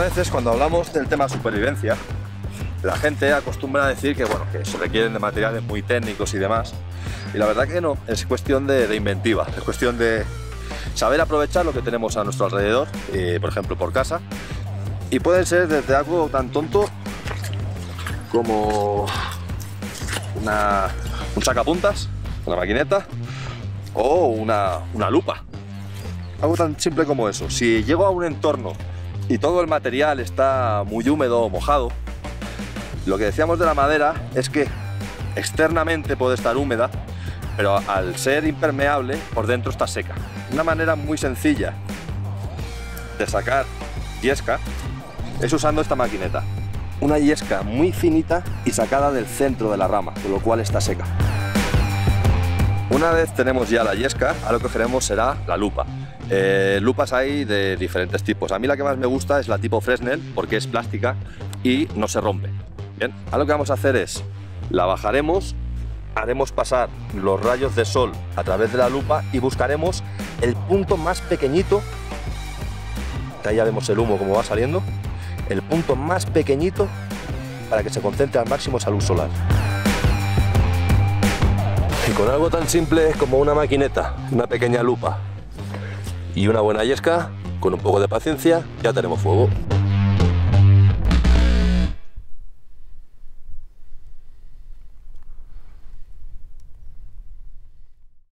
veces cuando hablamos del tema supervivencia, la gente acostumbra a decir que, bueno, que se requieren de materiales muy técnicos y demás. Y la verdad que no, es cuestión de, inventiva, es cuestión de saber aprovechar lo que tenemos a nuestro alrededor, eh, por ejemplo por casa. Y puede ser desde algo tan tonto como una, un sacapuntas, una maquineta o una, una lupa. Algo tan simple como eso. Si llego a un entorno y todo el material está muy húmedo o mojado, lo que decíamos de la madera es que externamente puede estar húmeda, pero al ser impermeable, por dentro está seca. Una manera muy sencilla de sacar yesca es usando esta maquineta. Una yesca muy finita y sacada del centro de la rama, con lo cual está seca. Una vez tenemos ya la yesca, a lo que queremos será la lupa. Eh, lupas hay de diferentes tipos. A mí la que más me gusta es la tipo Fresnel porque es plástica y no se rompe. Bien, a lo que vamos a hacer es, la bajaremos, haremos pasar los rayos de sol a través de la lupa y buscaremos el punto más pequeñito, que ahí ya vemos el humo como va saliendo, el punto más pequeñito para que se concentre al máximo esa luz solar. Con algo tan simple como una maquineta, una pequeña lupa y una buena yesca, con un poco de paciencia, ya tenemos fuego.